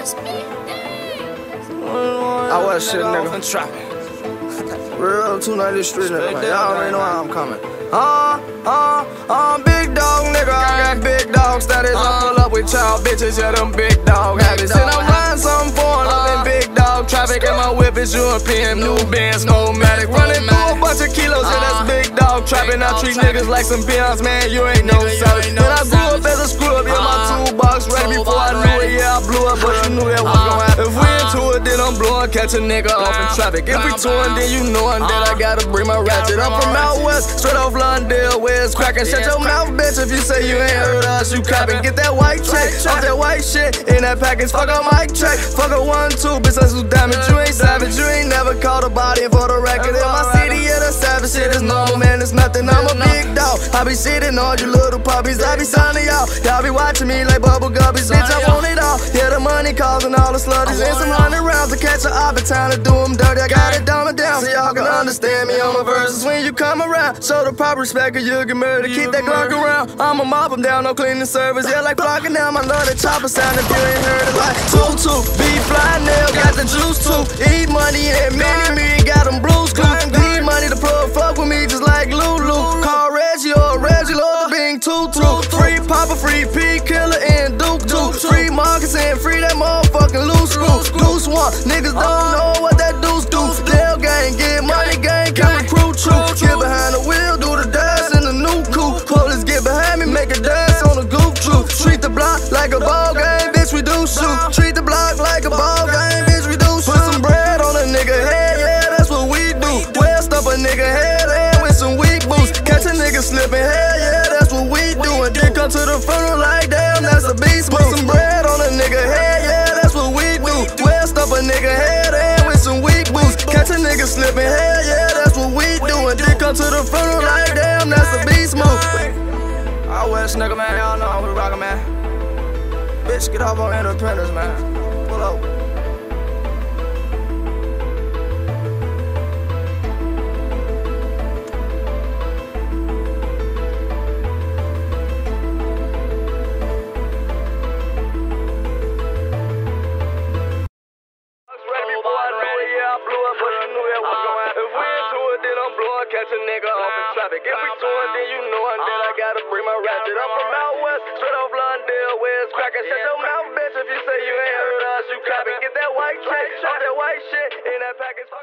I was shit, nigga. And trapping. Real 290 street, nigga. Y'all already know how I'm coming. Uh, uh, uh, big dog, nigga. I got big dog status. I pull up with y'all bitches, yeah, them big dog habits. And I'm riding something foreign, loving big dog traffic. And my whip is European, new Benz, no matic. Running through a bunch of kilos, yeah, that's big dog trapping. I treat niggas like some peons, man. You ain't no savage. Into it, then I'm blowing, catch a nigga off in traffic. If we touring, then you knowin' that I gotta bring my ratchet. I'm from out west, straight off Lawndale, where it's crackin'. Shut your mouth, bitch, if you say you ain't heard us, you capping. Get that white check, off that white shit in that package. Fuck a mic check, fuck a one, two, bitch, that's who damage. You ain't savage, you ain't never caught a body for the record. In my city, yeah, the savage shit is normal, it's nothing. I'm a big dog. I be sitting on you little puppies, I be signing y'all. Y'all be watching me like bubble guppies, bitch, I want it all. Yeah, the money causing all the slutties. And some hundred rounds to catch a op, time to do them dirty. I got it dumb it down so y'all can understand me on my verses. When you come around, show the proper respect or you'll get murdered. Keep that Glock around, I'ma mop them down, no cleaning service. Yeah, like blocking down, my love the chopper sound if you ain't heard it. Like Tutu, beef fly nail, got the juice too. Eat money and me, And free that motherfucking loose screw. Deuce one, niggas don't uh-huh. know what that deuce do. Dale gang, get money gang, can recruit true. Get behind the wheel, do the dash in the new coupe. Police get behind me, make a dance on the goof troop. Treat the block like a ball game, bitch, we do shoot. Treat the block like a ball game, bitch, we do shoot. Put some bread on a nigga head, yeah, that's what we do. West up a nigga head and with some weak boots. Catch a nigga slipping, hell yeah, that's what we do. And then come to the funeral like damn, that's a beast. Put some bread Come to the funeral like damn, that's a beast move. I West nigga, man, y'all know how we rockin', man. Bitch, get off on independence, man. Pull up. Then I'm blowing, catch a nigga off in traffic. If we touring, then you know that I gotta bring my ratchet. I'm from out west, straight off Lawndale, where it's crackin'. Shut your mouth, bitch, if you say you ain't heard us, you capping. Get that white check, off that white shit in that package.